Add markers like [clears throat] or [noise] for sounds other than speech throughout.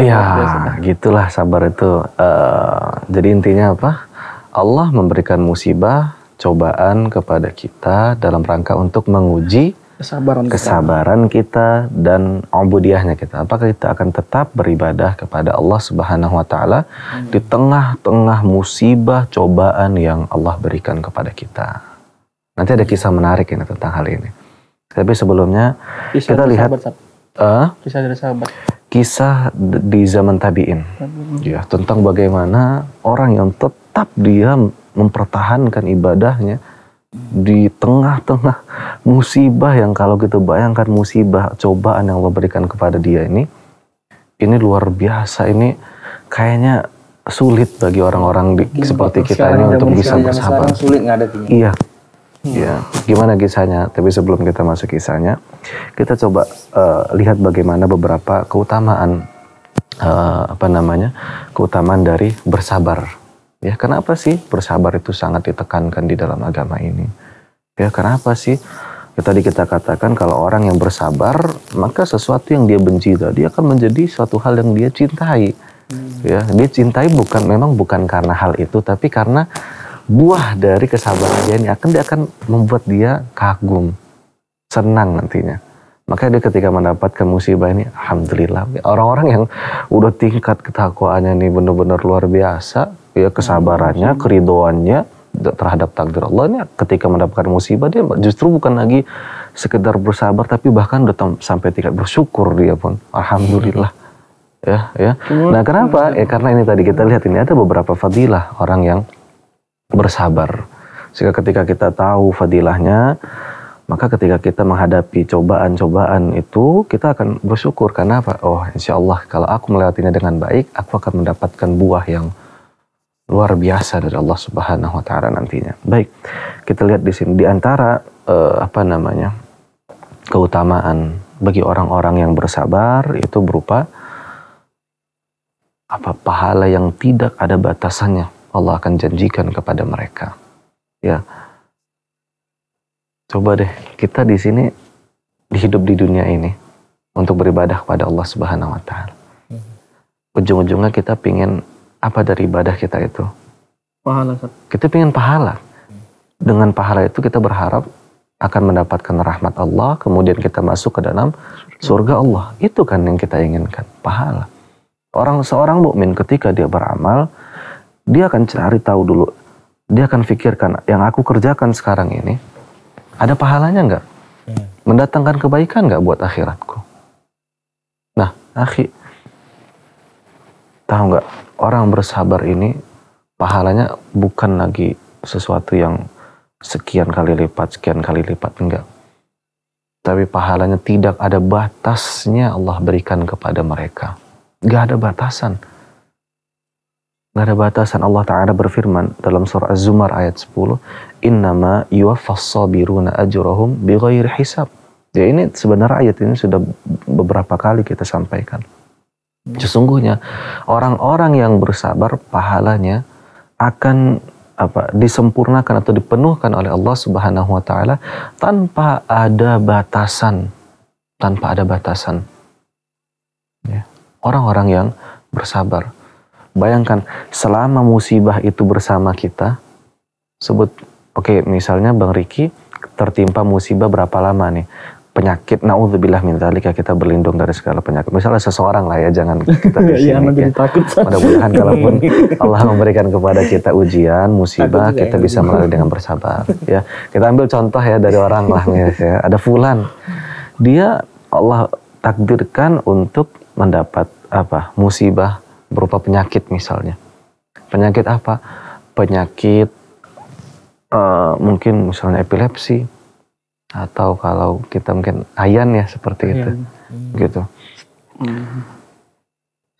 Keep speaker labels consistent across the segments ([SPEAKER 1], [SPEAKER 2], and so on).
[SPEAKER 1] Ya.
[SPEAKER 2] Iya, gitulah sabar itu. Uh, jadi intinya apa? Allah memberikan musibah, cobaan kepada kita dalam rangka untuk menguji
[SPEAKER 1] kesabaran kita.
[SPEAKER 2] kesabaran kita dan ubudiahnya kita. Apakah kita akan tetap beribadah kepada Allah Subhanahu wa taala hmm. di tengah-tengah musibah cobaan yang Allah berikan kepada kita. Nanti ada kisah menarik ini tentang hal ini. Tapi sebelumnya kisah kita lihat sahabat,
[SPEAKER 1] uh, kisah dari sahabat.
[SPEAKER 2] Kisah di zaman tabiin. Ya, tentang bagaimana orang yang tetap dia mempertahankan ibadahnya di tengah-tengah musibah yang kalau kita bayangkan musibah cobaan yang Allah berikan kepada dia ini ini luar biasa ini kayaknya sulit bagi orang-orang seperti kita ini untuk bisa bersabar.
[SPEAKER 1] Sulit
[SPEAKER 2] Iya. Hmm. Ya, gimana kisahnya? Tapi sebelum kita masuk kisahnya, kita coba uh, lihat bagaimana beberapa keutamaan uh, apa namanya? keutamaan dari bersabar Ya, kenapa sih bersabar itu sangat ditekankan di dalam agama ini? Ya, kenapa sih? Ya, tadi kita katakan kalau orang yang bersabar, maka sesuatu yang dia benci tadi akan menjadi suatu hal yang dia cintai. Hmm. Ya, dia cintai bukan memang bukan karena hal itu, tapi karena buah dari kesabaran dia ini akan dia akan membuat dia kagum, senang nantinya. Maka dia ketika mendapatkan musibah ini, alhamdulillah. Orang-orang yang udah tingkat ketakwaannya ini benar-benar luar biasa, ya kesabarannya, keridoannya terhadap takdir Allah ini ketika mendapatkan musibah dia justru bukan lagi sekedar bersabar tapi bahkan udah sampai tingkat bersyukur dia pun. Alhamdulillah. Ya ya. Nah kenapa? ya karena ini tadi kita lihat ini ada beberapa fadilah orang yang bersabar. Sehingga ketika kita tahu fadilahnya maka ketika kita menghadapi cobaan-cobaan itu kita akan bersyukur. Karena apa? Oh insya Allah kalau aku melewatinya dengan baik aku akan mendapatkan buah yang luar biasa dari Allah Subhanahu wa taala nantinya. Baik, kita lihat di sini. Di antara uh, apa namanya? keutamaan bagi orang-orang yang bersabar itu berupa apa? Pahala yang tidak ada batasannya Allah akan janjikan kepada mereka. Ya. Coba deh kita di sini hidup di dunia ini untuk beribadah kepada Allah Subhanahu wa taala. Hmm. Ujung-ujungnya kita pingin apa dari ibadah kita itu?
[SPEAKER 1] Pahala.
[SPEAKER 2] Kita ingin pahala. Dengan pahala itu kita berharap akan mendapatkan rahmat Allah, kemudian kita masuk ke dalam surga Allah. Itu kan yang kita inginkan, pahala. Orang seorang mukmin ketika dia beramal, dia akan cari tahu dulu. Dia akan pikirkan yang aku kerjakan sekarang ini ada pahalanya nggak? Hmm. Mendatangkan kebaikan nggak buat akhiratku? Nah, akhi, tahu nggak orang bersabar ini pahalanya bukan lagi sesuatu yang sekian kali lipat, sekian kali lipat, enggak. Tapi pahalanya tidak ada batasnya Allah berikan kepada mereka. Enggak ada batasan. Enggak ada batasan. Allah Ta'ala berfirman dalam surah Az-Zumar ayat 10, Innama yuwaffas sabiruna ajrahum bighairi hisab. Ya ini sebenarnya ayat ini sudah beberapa kali kita sampaikan. Sesungguhnya orang-orang yang bersabar pahalanya akan apa disempurnakan atau dipenuhkan oleh Allah Subhanahu wa taala tanpa ada batasan tanpa ada batasan ya. orang-orang yang bersabar bayangkan selama musibah itu bersama kita sebut oke okay, misalnya Bang Riki tertimpa musibah berapa lama nih penyakit naudzubillah min dzalika kita berlindung dari segala penyakit. Misalnya seseorang lah ya jangan kita [laughs] di
[SPEAKER 1] sini ya.
[SPEAKER 2] takut. Mudah-mudahan kalaupun [laughs] Allah memberikan kepada kita ujian, musibah, kita bisa melalui dengan bersabar ya. Kita ambil contoh ya dari orang lah ya. Ada fulan. Dia Allah takdirkan untuk mendapat apa? musibah berupa penyakit misalnya. Penyakit apa? Penyakit uh, mungkin misalnya epilepsi atau kalau kita mungkin ayan ya seperti ayan. itu hmm. gitu hmm.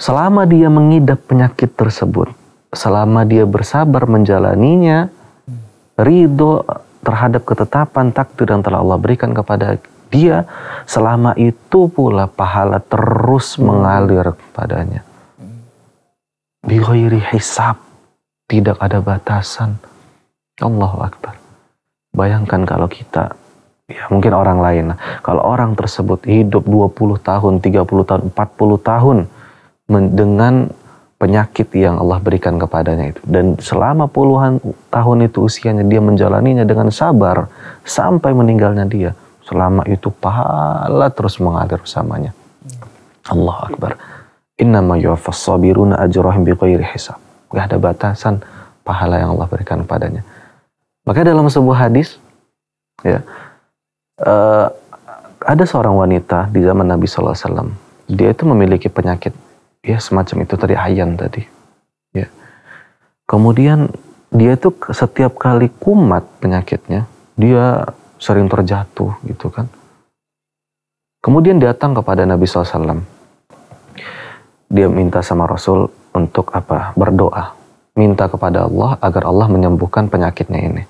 [SPEAKER 2] selama dia mengidap penyakit tersebut selama dia bersabar menjalaninya ridho terhadap ketetapan takdir yang telah Allah berikan kepada dia selama itu pula pahala terus hmm. mengalir padanya bighairi hisab tidak ada batasan Allahu Akbar bayangkan kalau kita Ya, mungkin orang lain. Kalau orang tersebut hidup 20 tahun, 30 tahun, 40 tahun dengan penyakit yang Allah berikan kepadanya itu. Dan selama puluhan tahun itu usianya dia menjalaninya dengan sabar sampai meninggalnya dia. Selama itu pahala terus mengalir bersamanya. Allah Akbar. Innama yuwaffas sabiruna ajrahum bighairi hisab. Gak ada batasan pahala yang Allah berikan kepadanya. Maka dalam sebuah hadis ya uh, ada seorang wanita di zaman Nabi SAW. Dia itu memiliki penyakit ya semacam itu tadi ayan tadi. Ya. Kemudian dia itu setiap kali kumat penyakitnya, dia sering terjatuh gitu kan. Kemudian datang kepada Nabi SAW. Dia minta sama Rasul untuk apa? Berdoa. Minta kepada Allah agar Allah menyembuhkan penyakitnya ini.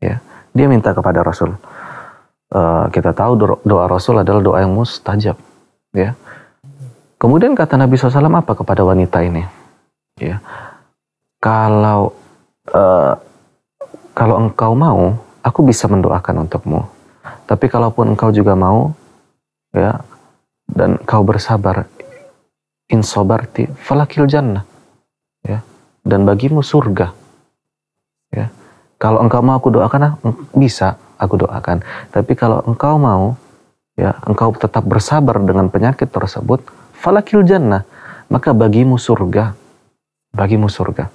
[SPEAKER 2] Ya. Dia minta kepada Rasul uh, kita tahu doa Rasul adalah doa yang mustajab, ya. Kemudian kata Nabi SAW apa kepada wanita ini? Ya, kalau uh, kalau engkau mau, aku bisa mendoakan untukmu. Tapi kalaupun engkau juga mau, ya, dan kau bersabar, insobarti falakil jannah, ya, dan bagimu surga, ya. Kalau engkau mau aku doakan, bisa aku doakan. Tapi kalau engkau mau, ya engkau tetap bersabar dengan penyakit tersebut, falakil jannah, maka bagimu surga. Bagimu surga.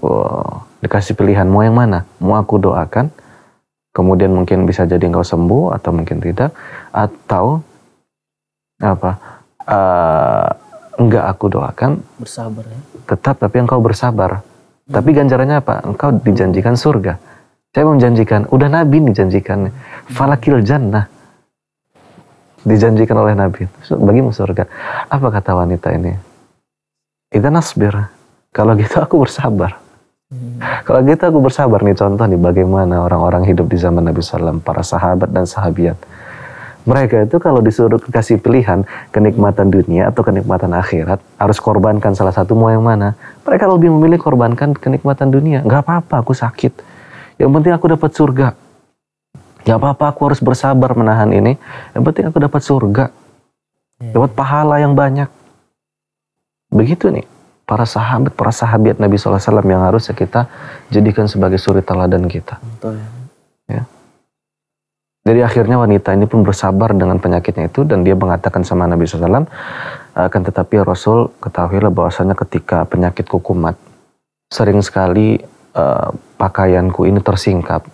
[SPEAKER 2] Wow, dikasih pilihan mau yang mana? Mau aku doakan, kemudian mungkin bisa jadi engkau sembuh atau mungkin tidak, atau apa? Uh, enggak aku doakan.
[SPEAKER 1] Bersabar ya.
[SPEAKER 2] Tetap tapi engkau bersabar. Tapi ganjarannya apa? Engkau dijanjikan surga. Saya mau menjanjikan, udah Nabi nih janjikan. Falakil jannah. Dijanjikan oleh Nabi. Bagimu surga. Apa kata wanita ini? Itu nasbir. Kalau gitu aku bersabar. Hmm. Kalau gitu aku bersabar nih contoh nih bagaimana orang-orang hidup di zaman Nabi SAW, para sahabat dan sahabiat. Mereka itu kalau disuruh kasih pilihan kenikmatan dunia atau kenikmatan akhirat, harus korbankan salah satu mau yang mana. Mereka lebih memilih korbankan kenikmatan dunia. Gak apa-apa, aku sakit yang penting aku dapat surga. Gak apa-apa aku harus bersabar menahan ini. Yang penting aku dapat surga. Ya. Dapat pahala yang banyak. Begitu nih. Para sahabat, para sahabat Nabi SAW yang harus kita jadikan sebagai suri teladan kita. Betul ya. Ya. Jadi akhirnya wanita ini pun bersabar dengan penyakitnya itu dan dia mengatakan sama Nabi SAW, akan tetapi Rasul ketahuilah bahwasanya ketika penyakitku kumat, sering sekali uh, pakaianku ini tersingkap,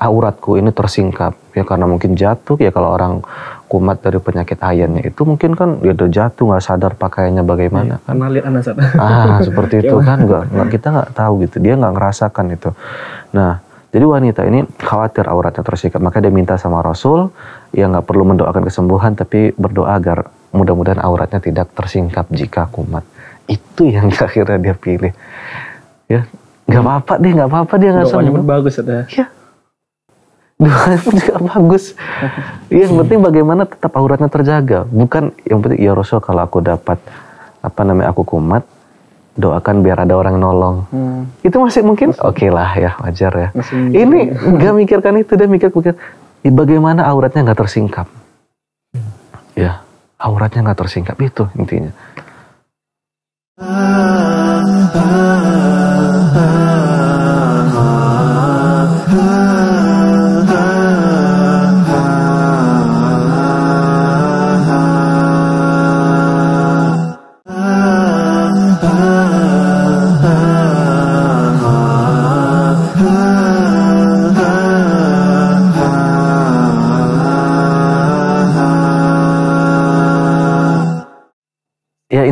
[SPEAKER 2] auratku ini tersingkap. Ya karena mungkin jatuh ya kalau orang kumat dari penyakit ayannya itu mungkin kan dia udah jatuh nggak sadar pakaiannya bagaimana ya, kan.
[SPEAKER 1] lihat anak
[SPEAKER 2] ah seperti [laughs] itu kan nggak nggak kita nggak tahu gitu dia nggak ngerasakan itu. Nah jadi wanita ini khawatir auratnya tersingkap maka dia minta sama Rasul ya nggak perlu mendoakan kesembuhan tapi berdoa agar mudah-mudahan auratnya tidak tersingkap jika kumat itu yang [laughs] akhirnya dia pilih ya Gak apa-apa deh, gak apa-apa dia nggak
[SPEAKER 1] sembuh. pun bagus ada.
[SPEAKER 2] Iya. Doanya pun juga bagus. [laughs] Iya, yang penting bagaimana tetap auratnya terjaga. Bukan yang penting ya Rasul kalau aku dapat apa namanya aku kumat, doakan biar ada orang nolong. Hmm. Itu masih mungkin oke okay lah ya wajar ya. Masih Ini nggak mikirkan itu dia mikir mikir ya, bagaimana auratnya nggak tersingkap. Hmm. Ya auratnya nggak tersingkap itu intinya. Ah,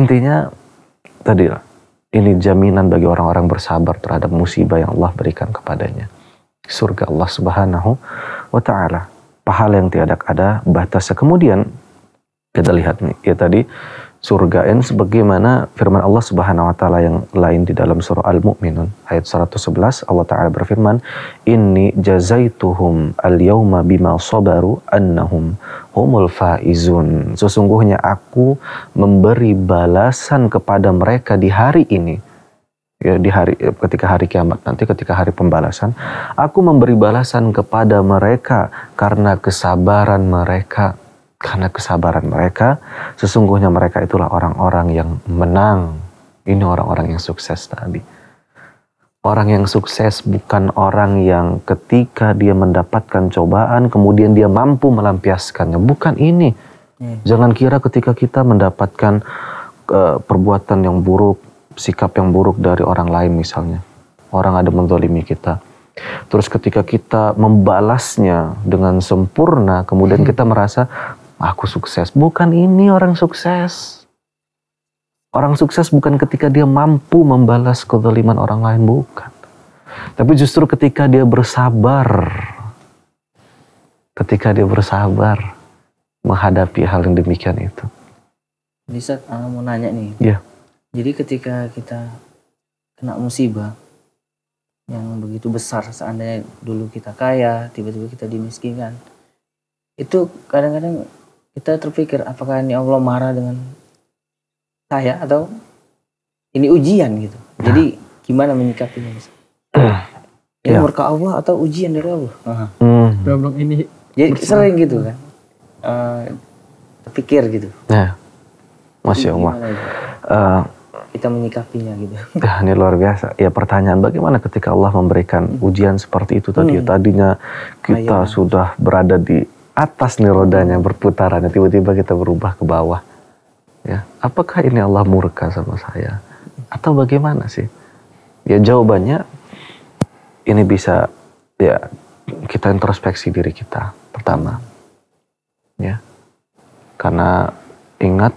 [SPEAKER 2] intinya tadi ini jaminan bagi orang-orang bersabar terhadap musibah yang Allah berikan kepadanya. Surga Allah Subhanahu wa taala. Pahala yang tiada ada batasnya. Kemudian kita lihat nih ya tadi surga ini sebagaimana firman Allah Subhanahu wa taala yang lain di dalam surah Al-Mu'minun ayat 111 Allah taala berfirman inni jazaituhum al-yauma bima sabaru annahum humul faizun. Sesungguhnya aku memberi balasan kepada mereka di hari ini ya di hari eh, ketika hari kiamat nanti ketika hari pembalasan. Aku memberi balasan kepada mereka karena kesabaran mereka karena kesabaran mereka sesungguhnya mereka itulah orang-orang yang menang ini orang-orang yang sukses tadi orang yang sukses bukan orang yang ketika dia mendapatkan cobaan kemudian dia mampu melampiaskannya bukan ini hmm. jangan kira ketika kita mendapatkan uh, perbuatan yang buruk sikap yang buruk dari orang lain misalnya. Orang ada mendolimi kita. Terus ketika kita membalasnya dengan sempurna, kemudian kita merasa, aku sukses. Bukan ini orang sukses. Orang sukses bukan ketika dia mampu membalas kezaliman orang lain, bukan. Tapi justru ketika dia bersabar. Ketika dia bersabar menghadapi hal yang demikian itu.
[SPEAKER 3] Bisa uh, mau nanya nih.
[SPEAKER 2] Iya.
[SPEAKER 3] Jadi ketika kita kena musibah yang begitu besar seandainya dulu kita kaya, tiba-tiba kita dimiskinkan. Itu kadang-kadang kita terpikir apakah ini Allah marah dengan saya atau ini ujian gitu. Jadi gimana menyikapinya? [clears throat] Ini ya. murka Allah atau ujian dari Allah?
[SPEAKER 1] Hmm. Belum ini.
[SPEAKER 3] Jadi sering gitu kan. Uh, terpikir gitu.
[SPEAKER 2] Ya. Masya Allah. Uh,
[SPEAKER 3] kita menyikapinya gitu.
[SPEAKER 2] Ya, [laughs] ini luar biasa. Ya pertanyaan bagaimana ketika Allah memberikan hmm. ujian seperti itu tadi? Hmm. Tadinya kita Ayah. sudah berada di atas nih rodanya berputarannya, tiba-tiba kita berubah ke bawah. Ya, apakah ini Allah murka sama saya? Atau bagaimana sih? Ya jawabannya ini bisa ya kita introspeksi diri kita pertama. Ya. Karena ingat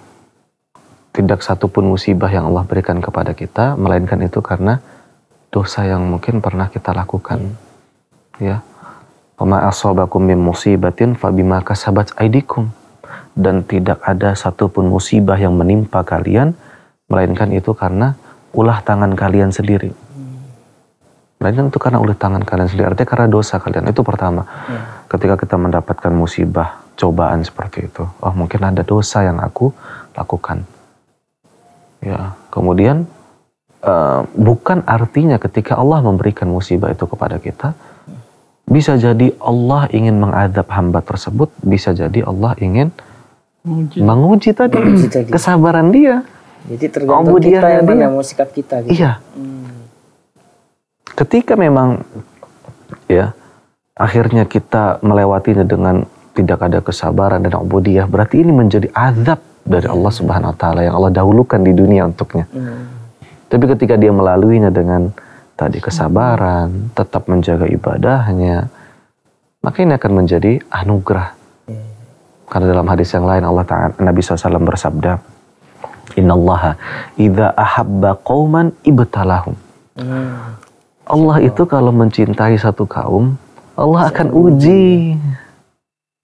[SPEAKER 2] tidak satu pun musibah yang Allah berikan kepada kita melainkan itu karena dosa yang mungkin pernah kita lakukan ya Wama asobakum min musibatin fabima kasabat aidikum dan tidak ada satupun musibah yang menimpa kalian melainkan itu karena ulah tangan kalian sendiri. Melainkan itu karena ulah tangan kalian sendiri artinya karena dosa kalian. Itu pertama. Ya. ketika kita mendapatkan musibah cobaan seperti itu oh mungkin ada dosa yang aku lakukan. Ya, kemudian uh, bukan artinya ketika Allah memberikan musibah itu kepada kita, bisa jadi Allah ingin mengadab hamba tersebut, bisa jadi Allah ingin menguji, menguji tadi kesabaran dia.
[SPEAKER 3] Jadi tergantung kita yang dia. mana mau sikap kita.
[SPEAKER 2] Gitu. Iya. Hmm. Ketika memang ya akhirnya kita melewatinya dengan tidak ada kesabaran dan ubudiyah, berarti ini menjadi azab dari Allah Subhanahu wa taala yang Allah dahulukan di dunia untuknya. Hmm. Tapi ketika dia melaluinya dengan tadi kesabaran, tetap menjaga ibadahnya, maka ini akan menjadi anugerah. Karena dalam hadis yang lain Allah Taala Nabi SAW bersabda, Inna Allah idza ahabba qauman ibtalahum. Hmm. Allah itu kalau mencintai satu kaum, Allah akan uji.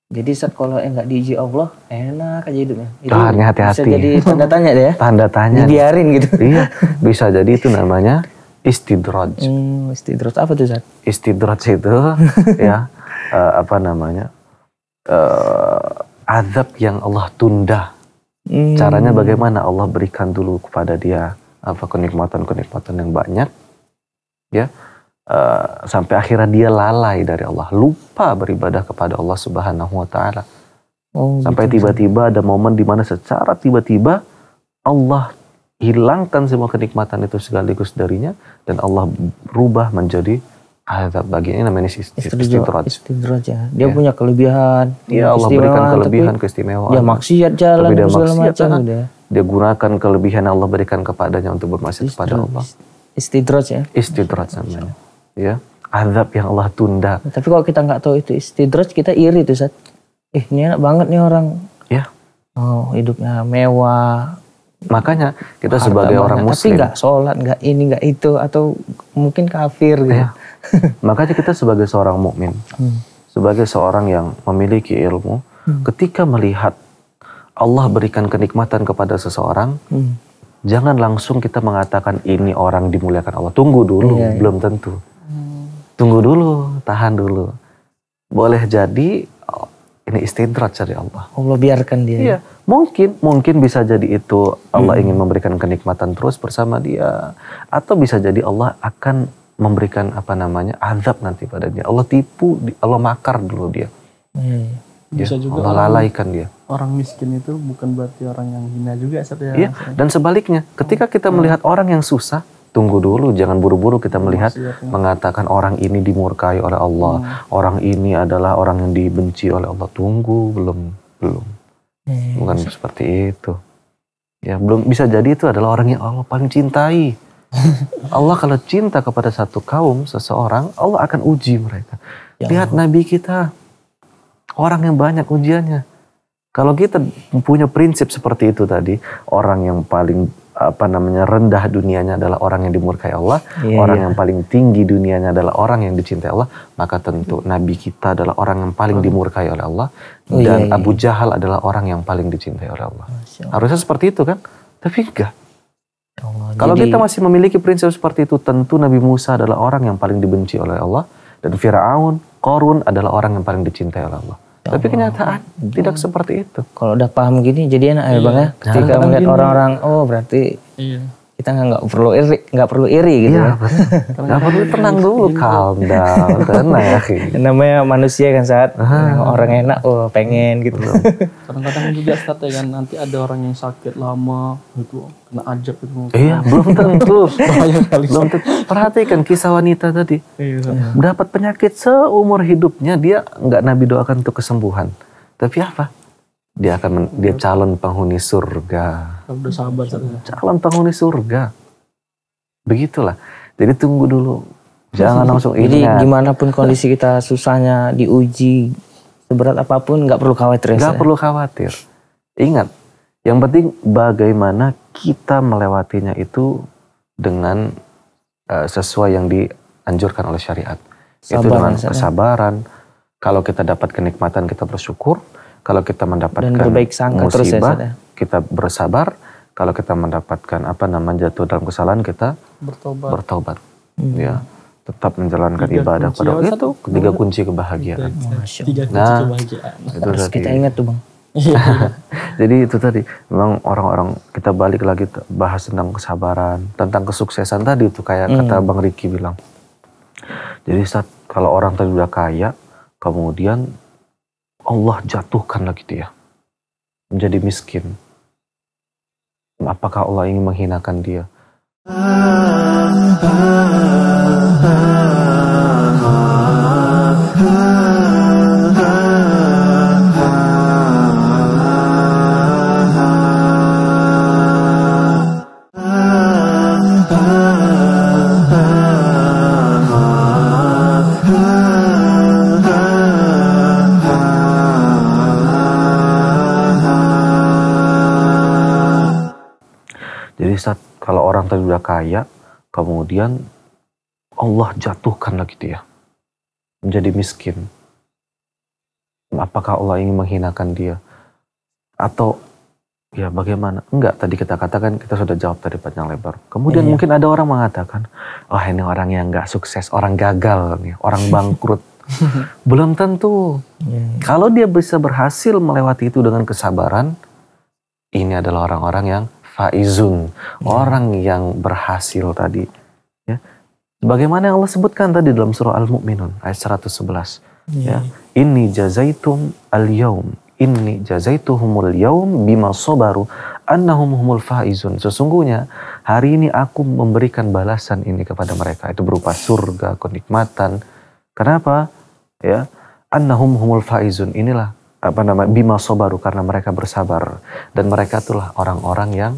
[SPEAKER 3] Jadi kalau enggak diuji Allah, enak aja hidupnya.
[SPEAKER 2] Itu Tahannya hati-hati.
[SPEAKER 3] Bisa jadi tanda tanya deh ya.
[SPEAKER 2] Tanda tanya.
[SPEAKER 3] Dibiarin gitu.
[SPEAKER 2] iya, bisa jadi itu namanya [laughs] istidraj.
[SPEAKER 3] Hmm, istidraj apa tuh Zat?
[SPEAKER 2] Istidraj itu [laughs] ya uh, apa namanya? Uh, azab yang Allah tunda. Hmm. Caranya bagaimana Allah berikan dulu kepada dia apa kenikmatan-kenikmatan yang banyak ya Uh, sampai akhirnya dia lalai dari Allah, lupa beribadah kepada Allah Subhanahu wa taala. Oh, sampai gitu. tiba-tiba ada momen di mana secara tiba-tiba Allah hilangkan semua kenikmatan itu sekaligus darinya dan Allah berubah menjadi azab baginya namanya istidraj.
[SPEAKER 3] Istidraj ya. Dia ya. punya kelebihan.
[SPEAKER 2] Iya Allah berikan kelebihan keistimewaan.
[SPEAKER 3] Dia maksiat jalan
[SPEAKER 2] dia
[SPEAKER 3] segala macam
[SPEAKER 2] dia. Dia gunakan kelebihan yang Allah berikan kepadanya untuk bermaksiat kepada Allah.
[SPEAKER 3] Istidraj ya.
[SPEAKER 2] Istidraj namanya ya azab yang Allah tunda.
[SPEAKER 3] Tapi kalau kita nggak tahu itu istidraj kita iri tuh saat eh ini enak banget nih orang.
[SPEAKER 2] Ya.
[SPEAKER 3] Oh hidupnya mewah.
[SPEAKER 2] Makanya kita sebagai orang muslim.
[SPEAKER 3] Tapi nggak sholat, nggak ini, nggak itu, atau mungkin kafir gitu. Ya.
[SPEAKER 2] Makanya kita sebagai seorang mukmin, hmm. sebagai seorang yang memiliki ilmu, hmm. ketika melihat Allah berikan kenikmatan kepada seseorang, hmm. jangan langsung kita mengatakan ini orang dimuliakan Allah. Tunggu dulu, iya, iya. belum tentu tunggu dulu, tahan dulu. Boleh jadi ini istidraj dari Allah.
[SPEAKER 3] Allah biarkan dia.
[SPEAKER 2] Iya, mungkin mungkin bisa jadi itu Allah ingin memberikan kenikmatan terus bersama dia, atau bisa jadi Allah akan memberikan apa namanya azab nanti pada dia. Allah tipu, Allah makar dulu dia.
[SPEAKER 3] Hmm.
[SPEAKER 2] Ya,
[SPEAKER 1] Bisa juga
[SPEAKER 2] Allah
[SPEAKER 1] orang-
[SPEAKER 2] lalaikan dia.
[SPEAKER 1] Orang miskin itu bukan berarti orang yang hina juga ya.
[SPEAKER 2] Iya, dan sebaliknya, ketika kita melihat orang yang susah, tunggu dulu, jangan buru-buru kita melihat
[SPEAKER 1] Maksiatnya.
[SPEAKER 2] mengatakan orang ini dimurkai oleh Allah, orang ini adalah orang yang dibenci oleh Allah. Tunggu, belum, belum.
[SPEAKER 3] Hmm.
[SPEAKER 2] Bukan seperti itu. Ya, belum bisa jadi itu adalah orang yang Allah paling cintai. [laughs] Allah kalau cinta kepada satu kaum, seseorang, Allah akan uji mereka.
[SPEAKER 3] Ya
[SPEAKER 2] Lihat Nabi kita, orang yang banyak ujiannya. Kalau kita punya prinsip seperti itu tadi, orang yang paling apa namanya rendah dunianya adalah orang yang dimurkai Allah,
[SPEAKER 3] Iya,
[SPEAKER 2] orang
[SPEAKER 3] iya.
[SPEAKER 2] yang paling tinggi dunianya adalah orang yang dicintai Allah, maka tentu Nabi kita adalah orang yang paling dimurkai oleh Allah
[SPEAKER 3] Oh, iya,
[SPEAKER 2] dan
[SPEAKER 3] iya.
[SPEAKER 2] Abu Jahal adalah orang yang paling dicintai oleh Allah.
[SPEAKER 3] Allah.
[SPEAKER 2] Harusnya seperti itu kan? Tapi enggak.
[SPEAKER 3] Allah.
[SPEAKER 2] Kalau
[SPEAKER 3] Jadi-
[SPEAKER 2] kita masih memiliki prinsip seperti itu, tentu Nabi Musa adalah orang yang paling dibenci oleh Allah dan Firaun, Korun adalah orang yang paling dicintai oleh Allah.
[SPEAKER 3] Ya
[SPEAKER 2] Tapi kenyataan tidak seperti itu.
[SPEAKER 3] kalau udah paham gini jadi enak ya bang ya. Ketika
[SPEAKER 2] Kadang-kadang
[SPEAKER 3] melihat orang-orang, oh berarti
[SPEAKER 1] Iya.
[SPEAKER 3] Kita nggak nggak perlu iri, nggak perlu iri gitu
[SPEAKER 2] Iya,
[SPEAKER 3] ya. [laughs]
[SPEAKER 2] Nggak perlu tenang dulu, calm down, [laughs] tenang ya.
[SPEAKER 3] Namanya manusia kan saat nengok orang enak, oh pengen gitu. [laughs]
[SPEAKER 1] Kadang-kadang juga Ustaz ya kan nanti ada orang yang sakit lama gitu kena ajab gitu.
[SPEAKER 2] Iya, belum tentu. Belum tentu. Perhatikan kisah wanita tadi.
[SPEAKER 1] Iya.
[SPEAKER 2] Dapat penyakit seumur hidupnya, dia nggak Nabi doakan untuk kesembuhan. Tapi apa? Dia akan men- dia calon penghuni surga.
[SPEAKER 1] Udah ya.
[SPEAKER 2] calon penghuni surga. Begitulah. Jadi tunggu dulu. Jangan langsung
[SPEAKER 3] Jadi
[SPEAKER 2] ingat.
[SPEAKER 3] gimana pun kondisi kita susahnya diuji seberat apa pun nggak perlu khawatir ya.
[SPEAKER 2] Nggak
[SPEAKER 3] Ustaz.
[SPEAKER 2] perlu khawatir. Ingat, yang penting bagaimana kita melewatinya itu dengan eh, sesuai yang dianjurkan oleh syariat. itu
[SPEAKER 3] Sabar,
[SPEAKER 2] dengan
[SPEAKER 3] Ustaz, ya.
[SPEAKER 2] kesabaran. Kalau kita dapat kenikmatan kita bersyukur. Kalau kita mendapatkan
[SPEAKER 3] Dan berbaik sangka terus ya,
[SPEAKER 2] musibah,
[SPEAKER 3] Ustaz, ya.
[SPEAKER 2] kita bersabar. Kalau kita mendapatkan apa namanya jatuh dalam kesalahan kita
[SPEAKER 1] Bertobat.
[SPEAKER 2] bertaubat.
[SPEAKER 3] Hmm.
[SPEAKER 2] Ya, tetap menjalankan
[SPEAKER 1] Tiga
[SPEAKER 2] ibadah
[SPEAKER 1] kunci
[SPEAKER 2] pada Allah
[SPEAKER 1] Ustaz?
[SPEAKER 2] itu ketiga kunci kebahagiaan.
[SPEAKER 3] Masya
[SPEAKER 1] Tiga kunci
[SPEAKER 2] Nah.
[SPEAKER 1] kebahagiaan.
[SPEAKER 2] Itu
[SPEAKER 3] Harus
[SPEAKER 2] tadi.
[SPEAKER 3] kita ingat tuh bang. [laughs]
[SPEAKER 2] Jadi itu tadi memang orang-orang kita balik lagi bahas tentang kesabaran, tentang kesuksesan tadi itu kayak
[SPEAKER 3] Hmm.
[SPEAKER 2] kata Bang Riki bilang. Jadi saat kalau orang tadi udah kaya, kemudian Allah jatuhkan lagi dia menjadi miskin. Apakah Allah ingin menghinakan dia? Jadi udah kaya, kemudian Allah jatuhkan lagi dia menjadi miskin. Apakah Allah ingin menghinakan dia? Atau ya bagaimana? Enggak, tadi kita katakan kita sudah jawab tadi panjang lebar. Kemudian
[SPEAKER 3] Iya.
[SPEAKER 2] mungkin ada orang mengatakan, oh ini orang yang nggak sukses, orang gagal nih, orang bangkrut. [laughs] Belum tentu.
[SPEAKER 3] Ya.
[SPEAKER 2] Kalau dia bisa berhasil melewati itu dengan kesabaran, ini adalah orang-orang yang faizun, orang yang berhasil tadi. Ya. Bagaimana yang Allah sebutkan tadi dalam surah Al-Mu'minun ayat 111. Ya. Inni jazaitum al-yaum. Inni jazaituhumul yaum bima sabaru annahum humul faizun. Sesungguhnya hari ini aku memberikan balasan ini kepada mereka. Itu berupa surga, kenikmatan. Kenapa? Ya, annahum humul faizun. Inilah apa nama bima sabaru karena mereka bersabar dan mereka itulah orang-orang yang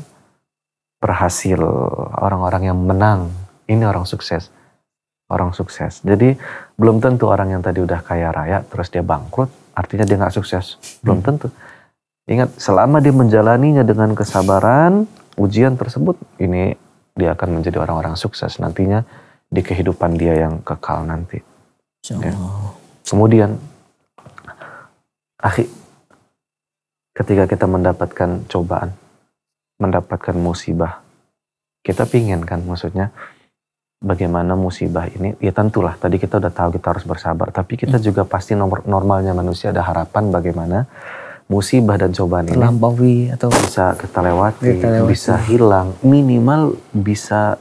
[SPEAKER 2] berhasil, orang-orang yang menang. Ini orang sukses. Orang sukses. Jadi belum tentu orang yang tadi udah kaya raya terus dia bangkrut, artinya dia nggak sukses. Belum tentu. Ingat, selama dia menjalaninya dengan kesabaran, ujian tersebut, ini dia akan menjadi orang-orang sukses nantinya di kehidupan dia yang kekal nanti. Ya. Kemudian, akhi, ketika kita mendapatkan cobaan, mendapatkan musibah, kita pingin kan maksudnya, bagaimana musibah ini, ya tentulah tadi kita udah tahu kita harus bersabar, tapi kita juga pasti nomor normalnya manusia ada harapan bagaimana musibah dan cobaan ini
[SPEAKER 3] Terlampaui atau
[SPEAKER 2] bisa kita lewati,
[SPEAKER 3] Kita lewati.
[SPEAKER 2] bisa hilang, minimal bisa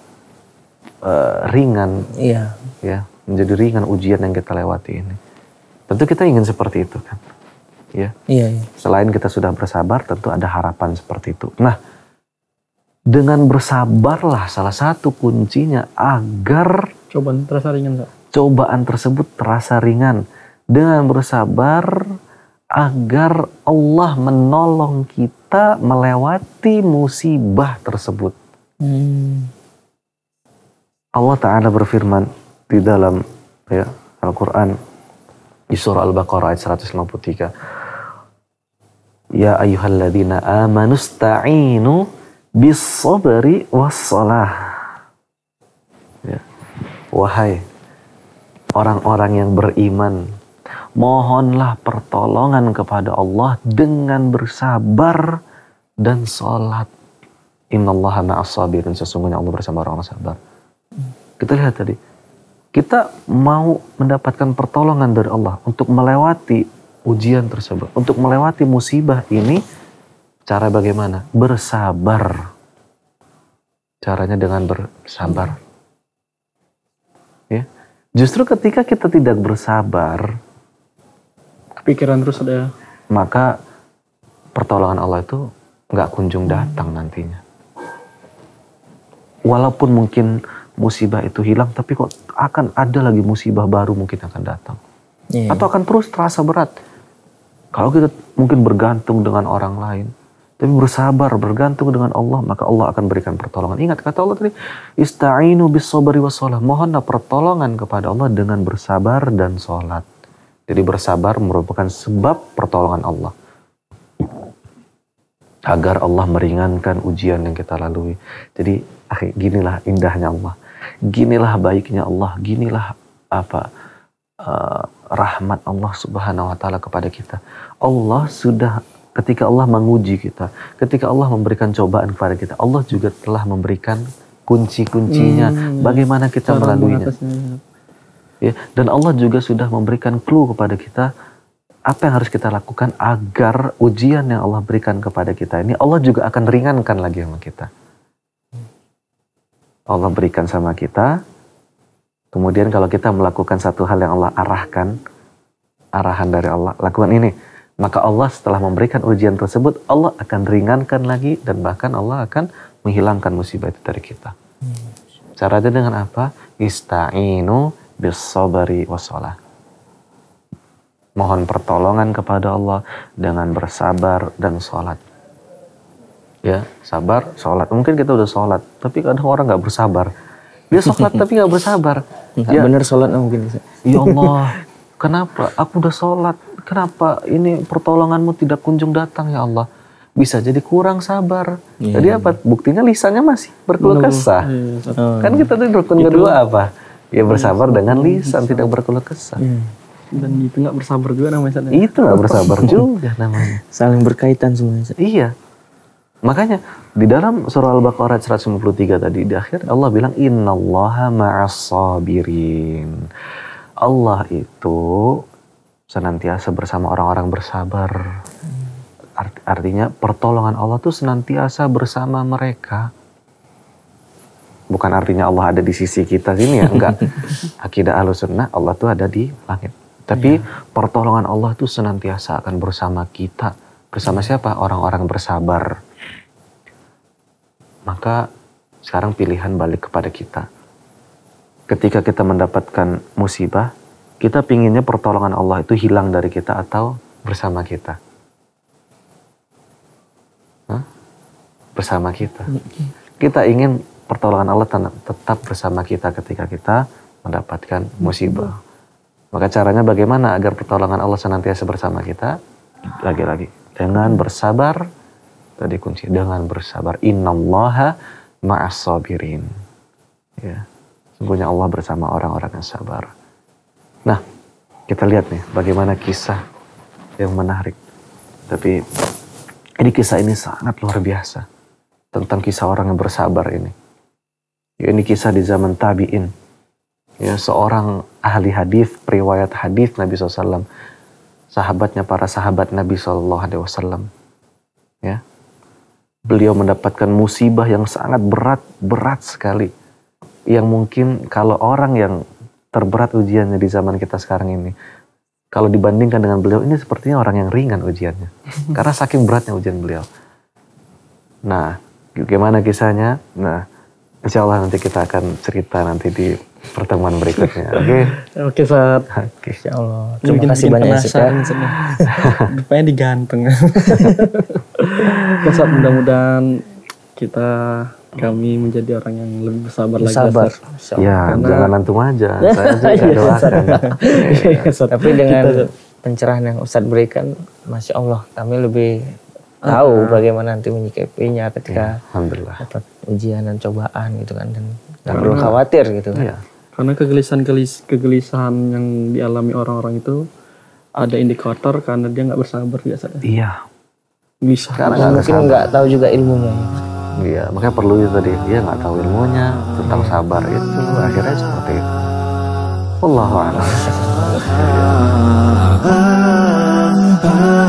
[SPEAKER 2] eh, ringan
[SPEAKER 3] iya.
[SPEAKER 2] ya, menjadi ringan ujian yang kita lewati ini. Tentu kita ingin seperti itu kan. Ya.
[SPEAKER 3] Iya, iya.
[SPEAKER 2] Selain kita sudah bersabar, tentu ada harapan seperti itu. Nah, dengan bersabarlah salah satu kuncinya agar
[SPEAKER 1] Cobaan terasa ringan, Kak.
[SPEAKER 2] cobaan tersebut terasa ringan. Dengan bersabar agar Allah menolong kita melewati musibah tersebut.
[SPEAKER 3] Hmm.
[SPEAKER 2] Allah Ta'ala berfirman di dalam ya, Al-Quran di surah Al-Baqarah ayat 153. Ya ayyuhalladzina amanu sta'inu bis sabri was salah. Ya. Wahai orang-orang yang beriman, mohonlah pertolongan kepada Allah dengan bersabar dan sholat. Innallaha ma'as sabirin. Sesungguhnya Allah bersama orang sabar. Kita lihat tadi. Kita mau mendapatkan pertolongan dari Allah untuk melewati ujian tersebut. Untuk melewati musibah ini, cara bagaimana? Bersabar. Caranya dengan bersabar. Ya. Justru ketika kita tidak bersabar,
[SPEAKER 1] Kepikiran terus ada
[SPEAKER 2] maka pertolongan Allah itu nggak kunjung datang nantinya. Walaupun mungkin musibah itu hilang, tapi kok akan ada lagi musibah baru mungkin akan datang.
[SPEAKER 3] Iya.
[SPEAKER 2] Atau akan terus terasa berat. Kalau kita mungkin bergantung dengan orang lain, tapi bersabar, bergantung dengan Allah, maka Allah akan berikan pertolongan. Ingat kata Allah tadi, Ista'inu bis sholat. Mohonlah pertolongan kepada Allah dengan bersabar dan sholat. Jadi bersabar merupakan sebab pertolongan Allah. Agar Allah meringankan ujian yang kita lalui. Jadi akhi, ginilah indahnya Allah. Ginilah baiknya Allah. Ginilah apa eh, rahmat Allah subhanahu wa ta'ala kepada kita. Allah sudah ketika Allah menguji kita. Ketika Allah memberikan cobaan kepada kita. Allah juga telah memberikan kunci-kuncinya.
[SPEAKER 1] Hmm,
[SPEAKER 2] bagaimana kita
[SPEAKER 1] cara
[SPEAKER 2] melaluinya. Ya, dan Allah juga sudah memberikan clue kepada kita apa yang harus kita lakukan agar ujian yang Allah berikan kepada kita ini Allah juga akan ringankan lagi sama kita. Allah berikan sama kita. Kemudian kalau kita melakukan satu hal yang Allah arahkan, arahan dari Allah, lakukan ini. Maka Allah setelah memberikan ujian tersebut, Allah akan ringankan lagi dan bahkan Allah akan menghilangkan musibah itu dari kita. Caranya dengan apa? Ista'inu bis sabari wassalah. Mohon pertolongan kepada Allah dengan bersabar dan sholat. Ya, sabar, sholat. Mungkin kita udah sholat, tapi kadang orang nggak bersabar. Dia sholat tapi nggak bersabar. Ya,
[SPEAKER 3] bener sholat mungkin.
[SPEAKER 2] ya Allah, [laughs] kenapa? Aku udah sholat. Kenapa ini pertolonganmu tidak kunjung datang ya Allah? Bisa jadi kurang sabar.
[SPEAKER 3] Iya.
[SPEAKER 2] Jadi apa? Buktinya lisannya masih berkeluh kesah.
[SPEAKER 1] Iya.
[SPEAKER 3] Oh.
[SPEAKER 2] Kan kita tuh rukun kedua apa? Ya bersabar dengan lisan tidak berkeluh kesah.
[SPEAKER 3] Iya.
[SPEAKER 1] Dan itu nggak bersabar juga namanya. Ya.
[SPEAKER 2] Itu nggak bersabar [laughs] juga namanya.
[SPEAKER 3] Saling berkaitan semuanya.
[SPEAKER 2] Iya. Makanya di dalam surah Al-Baqarah 153 tadi di akhir Allah bilang innallaha ma'as sabirin. Allah itu senantiasa bersama orang-orang bersabar. Art- artinya pertolongan Allah tuh senantiasa bersama mereka. Bukan artinya Allah ada di sisi kita sini ya, enggak. [laughs] Akidah Ahlussunnah Allah tuh ada di langit. Tapi pertolongan Allah tuh senantiasa akan bersama kita. Bersama siapa? Orang-orang bersabar. Maka sekarang pilihan balik kepada kita. Ketika kita mendapatkan musibah, kita pinginnya pertolongan Allah itu hilang dari kita atau bersama kita. Hah? Bersama kita. Kita ingin pertolongan Allah tetap bersama kita ketika kita mendapatkan musibah. Maka caranya bagaimana agar pertolongan Allah senantiasa bersama kita? Lagi-lagi dengan bersabar. Tadi kunci dengan bersabar. Innallaha ma'as sabirin. Ya. Sungguhnya Allah bersama orang-orang yang sabar. Nah, kita lihat nih bagaimana kisah yang menarik. Tapi ini kisah ini sangat luar biasa tentang kisah orang yang bersabar ini. Ya, ini kisah di zaman tabi'in. Ya, seorang ahli hadis, periwayat hadis Nabi SAW. Sahabatnya para sahabat Nabi SAW. Ya. Beliau mendapatkan musibah yang sangat berat, berat sekali. Yang mungkin kalau orang yang terberat ujiannya di zaman kita sekarang ini, kalau dibandingkan dengan beliau ini sepertinya orang yang ringan ujiannya. [laughs] Karena saking beratnya ujian beliau. Nah, gimana kisahnya? Nah, insya Allah nanti kita akan cerita nanti di pertemuan berikutnya. [laughs] Oke?
[SPEAKER 1] Oke, Sat.
[SPEAKER 2] Oke.
[SPEAKER 3] Insya Allah. Terima
[SPEAKER 1] bikin-
[SPEAKER 3] kasih
[SPEAKER 1] bikin
[SPEAKER 3] banyak ya, Sat, ya. [laughs]
[SPEAKER 1] Rupanya diganteng. Mudah-mudahan kita kami menjadi orang yang lebih bersabar lagi.
[SPEAKER 3] Sabar.
[SPEAKER 2] Ya,
[SPEAKER 1] Karena-
[SPEAKER 2] jangan antum aja. Saya juga [laughs] doakan.
[SPEAKER 1] Iya, Sat. [laughs]
[SPEAKER 3] Tapi dengan pencerahan yang Ustadz berikan, Masya Allah, kami lebih tahu bagaimana nanti menyikapinya ketika
[SPEAKER 2] Alhamdulillah.
[SPEAKER 3] dapat ujian dan cobaan gitu kan. Dan nggak perlu khawatir gitu kan.
[SPEAKER 2] Iya.
[SPEAKER 1] Karena kegelisahan kegelisahan yang dialami orang-orang itu ada indikator karena dia nggak bersabar biasanya.
[SPEAKER 2] Iya.
[SPEAKER 1] Bisa.
[SPEAKER 2] Karena
[SPEAKER 3] Mungkin nggak tahu juga ilmunya. Ya.
[SPEAKER 2] Iya, makanya perlu itu tadi. Dia nggak tahu ilmunya tentang sabar itu. Akhirnya seperti itu. Wallahu [laughs]